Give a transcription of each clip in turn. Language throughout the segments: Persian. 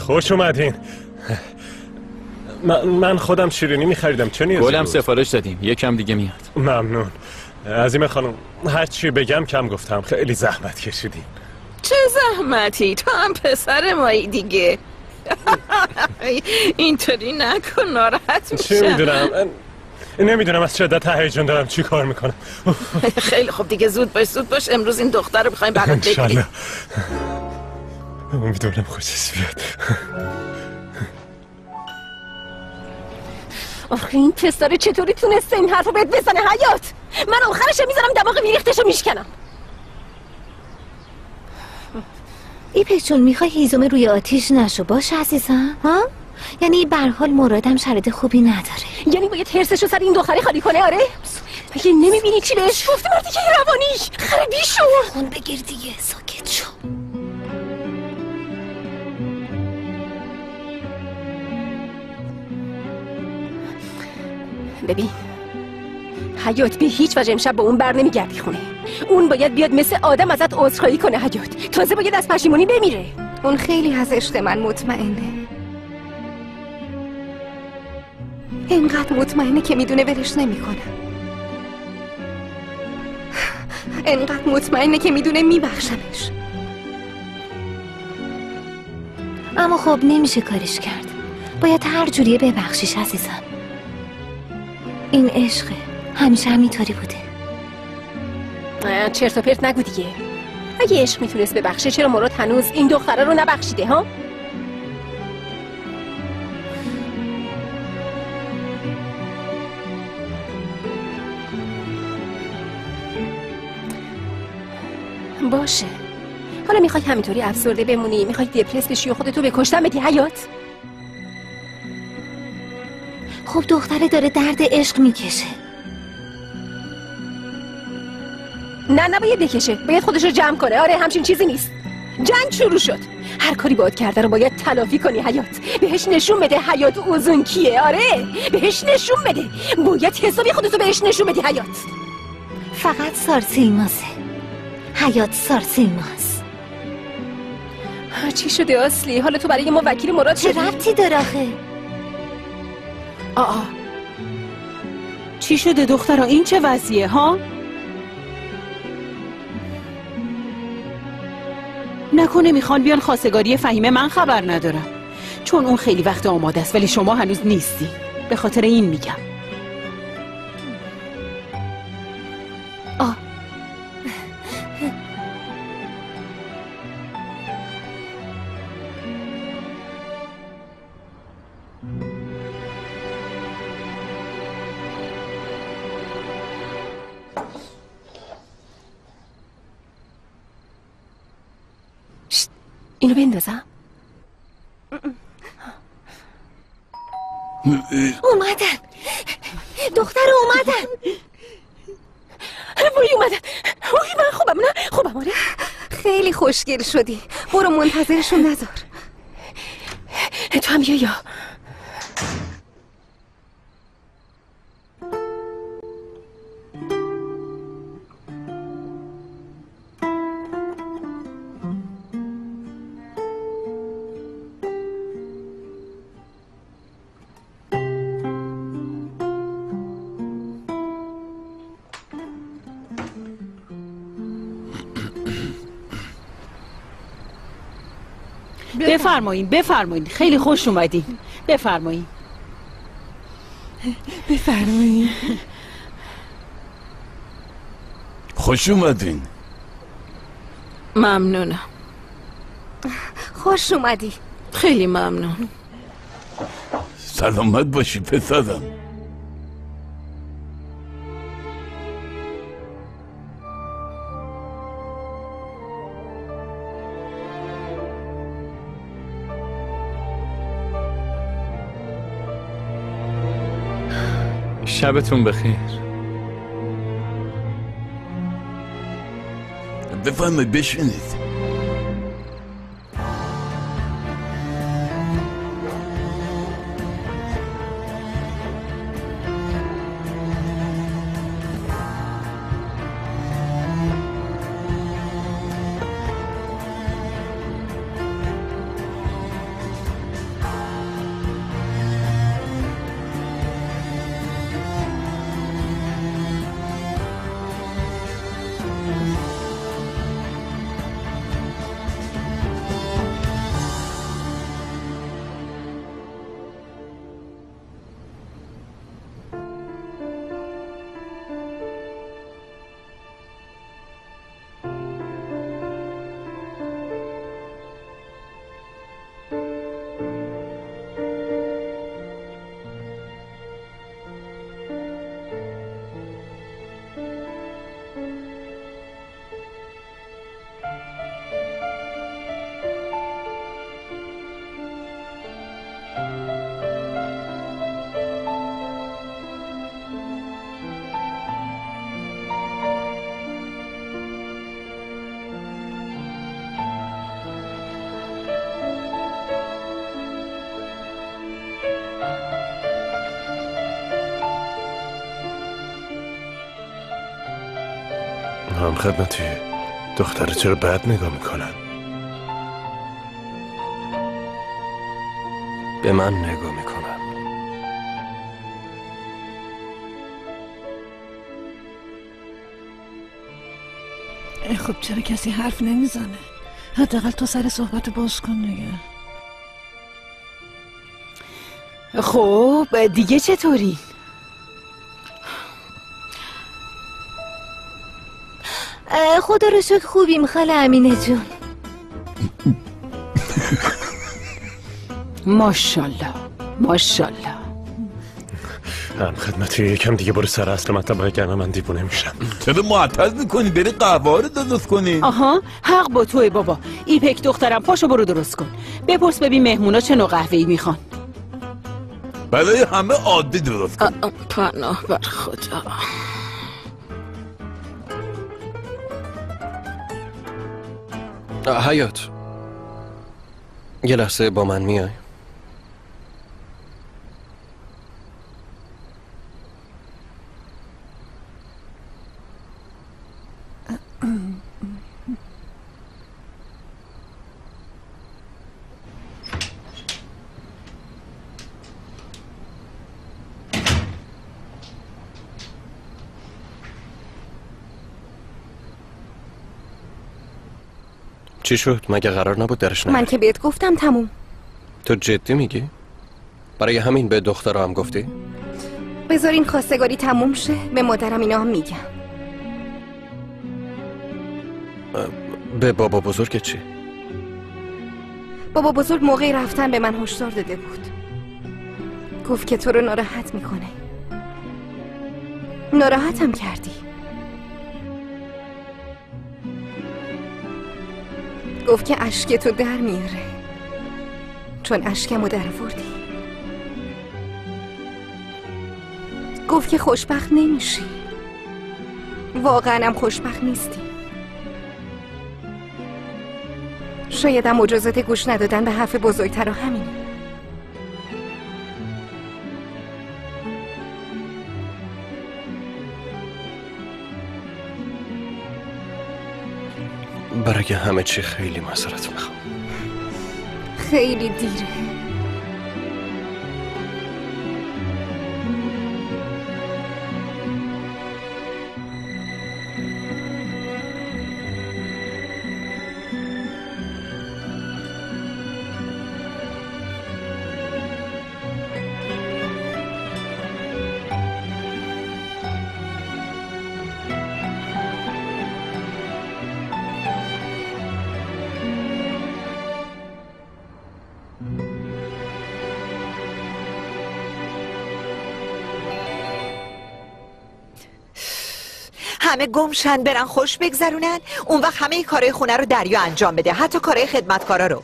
خوش اومدین. من, من خودم شیرینی میخریدم. چه نیازی گلم بود؟ سفارش دادیم. یکم دیگه میاد. ممنون. عظیم خانم هر چی بگم کم گفتم. خیلی زحمت کشیدیم چه زحمتی؟ تو هم پسر مایی دیگه. اینطوری نکن ناراحت چی میشم می‌دونم؟ نمی‌دونم از شدت هیجان دارم. چی کار می‌کنم؟ خیلی خوب دیگه. زود باش زود باش. امروز این دختر رو بخوایم برات بگیریم. امیدوارم خوشش بیاد. آخه این پسر چطوری تونسته این حرف رو بهت بزنه حیات من آخرش می‌ذارم دماغ میریختشو میشکنم. ایپه جون می‌خوای هیزم روی آتیش نشو باش عزیزم ها؟ یعنی به هر حال مرادم شرط خوبی نداره. یعنی باید هرسشو سر این دختره خالی کنه آره؟ مگه نمی‌بینی چی بهش گفته مردی که روانیش خره بیشور خون بگیر دیگه ساکت شو. ببین. حیات به هیچ وجه امشب با اون بر نمیگردی خونه. اون باید بیاد مثل آدم ازت عذرخواهی کنه حیات. تازه باید از پشیمونی بمیره. اون خیلی از عشق من مطمئنه. اینقدر مطمئنه که می‌دونه ولش نمی‌کنه. اینقدر مطمئنه که می‌دونه میبخشمش. اما خب نمیشه کارش کرد. باید هر جوریه ببخشیش عزیزم. این عشقه همیشه همینطوری بوده. چرت و پرت نگو دیگه. اگه عشق می‌تونست ببخشه چرا مراد هنوز این دختره رو نبخشیده ها؟ باشه. حالا می‌خوای همینطوری افسرده بمونی می‌خوای دپرس بشی و خودتو به کشتن بدی حیات؟ خب دختره داره درد عشق می‌کشه. نه نباید بکشه. باید خودش رو جمع کنه. آره همچین چیزی نیست. جنگ شروع شد. هر کاری باید کرده رو باید تلافی کنی حیات. بهش نشون بده حیات اوزون کیه. آره بهش نشون بده. باید حسابی خودتو بهش نشون بدی حیات. فقط سارسیلماسه حیات سارسیلماس چی شده اصلی حالا تو برای ما وکیل مراد چه ربطی داره آخه؟ آه چی شده دخترا؟ این چه وضعیه ها؟ نکنه می‌خوان بیان خواستگاری فهیمه من خبر ندارم. چون اون خیلی وقت آماده است ولی شما هنوز نیستی. به خاطر این میگم. آه. اینو بندازم اومدن دختر اومدن وای اومدن وای من خوبم نه خوبم آره خیلی خوشگل شدی برو منتظرشون نذار تو هم بیا یا بفرمایین بفرمایین خیلی خوش اومدین بفرمایین. بفرمایید خوش اومدین. ممنونم. خوش اومدی. خیلی ممنون. سلامت باشی پسرم. شبتون بخیر. بفرمایید بشینید. هم خدمتی دختره چرا بد نگاه می‌کنن؟ به من نگاه می‌کنن. خب چرا کسی حرف نمی‌زنه؟ حداقل تو سر صحبت باز کن دیگه. خب دیگه چطوری؟ خدا رو شکر خوبیم خاله امینه جون. ماشالله ماشالله هم خدمتی یکم دیگه برو سر اصل مطلب وگرنه من دیوونه میشم. چرا معطل می‌کنی؟ بری قهوه رو درست کنی. آها حق با توی بابا. ایپک دخترم پاشو برو درست کن. بپرس ببین مهمونا چه نوع قهوه‌ای می‌خوان. برای همه عادی درست کن. پناه بر خدا. حیات یه لحظه با من میای؟ چی شد؟ مگه قرار نبود درش من نری؟ که بهت گفتم تموم تو جدی میگی؟ برای همین به دخترها هم گفتی؟ بذار این خواستگاری تموم شه به مادرم اینا هم میگم به بابا بزرگ چی؟ بابا بزرگ موقع رفتن به من هشدار داده بود گفت که تو رو ناراحت می‌کنه ناراحتم کردی گفت که اشک تو در میاره. چون اشکمو در آوردی. گفت که خوشبخت نمیشی. واقعا هم خوشبخت نیستی. شاید هم مجازات گوش ندادن به حرف بزرگتر و همین برای همه چی خیلی معذرت می‌خوام. خیلی دیره. همه گمشن برن خوش بگذرونن. اون وقت همه کارهای خونه رو دریا انجام بده. حتی کارهای خدمتکارا رو.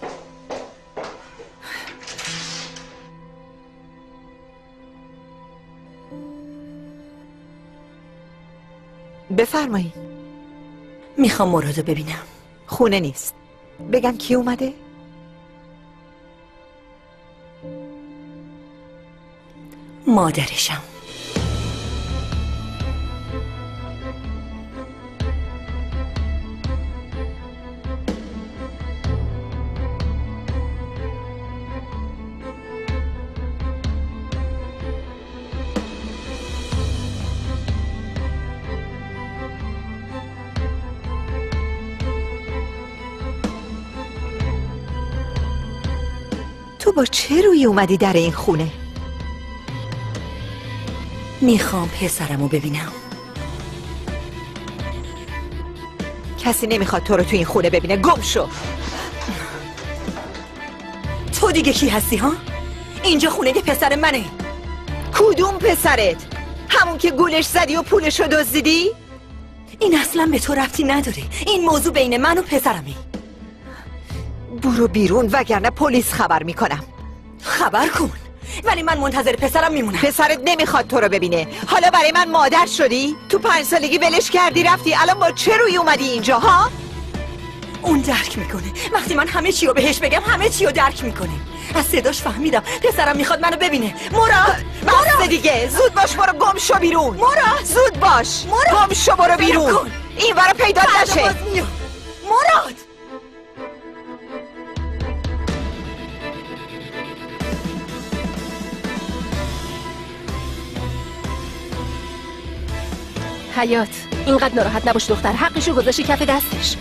بفرمایید می‌خوام مرادو ببینم. خونه نیست. بگم کی اومده؟ مادرشم. با چه روی اومدی در این خونه؟ می‌خوام پسرمو ببینم کسی نمی‌خواد تو رو تو این خونه ببینه گم شو تو دیگه کی هستی ها؟ اینجا خونه پسر منه کدوم پسرت؟ همون که گولش زدی و پولشو دزدیدی؟ این اصلا به تو رفتی نداره این موضوع بین من و پسرمه برو بیرون وگرنه پلیس خبر می‌کنم. خبر کن. ولی من منتظر پسرم میمونم. پسرت نمی‌خواد تو رو ببینه. حالا برای من مادر شدی؟ تو پنج سالگی ولش کردی رفتی الان با چه روی اومدی اینجا ها؟ اون درک می‌کنه. وقتی من همه چی رو بهش بگم همه چی رو درک می‌کنه. از صداش فهمیدم پسرم می‌خواد منو ببینه. مراد! بس دیگه. زود باش برو گم شو بیرون. مراد! زود باش. مراد! گم شو برو بیرون. این برای پیدا نشه. مراد! حیات. اینقدر ناراحت نباش دختر. حقشو گذاشتی کف دستش.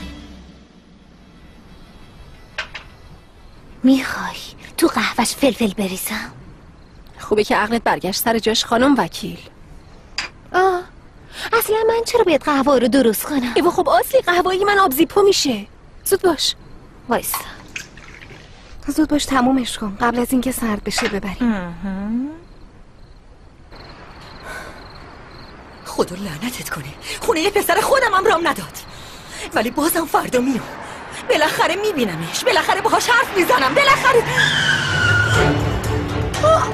می‌خوای تو قهوهش فلفل بریزم؟ خوبه که عقلت برگشت سر جاش خانم وکیل. آه. اصلا من چرا باید قهوه رو درست کنم؟ ایوا خب اصلی قهوه‌ای من آبزیپو میشه. زود باش. وایسا. زود باش تمومش کن. قبل از اینکه سرد بشه ببریم. خدا لعنتت کنه. خونه پسر خودم هم رام نداد. ولی بازم فردا میام. بالاخره میبینمش. بالاخره باهاش حرف می‌زنم. بالاخره آه!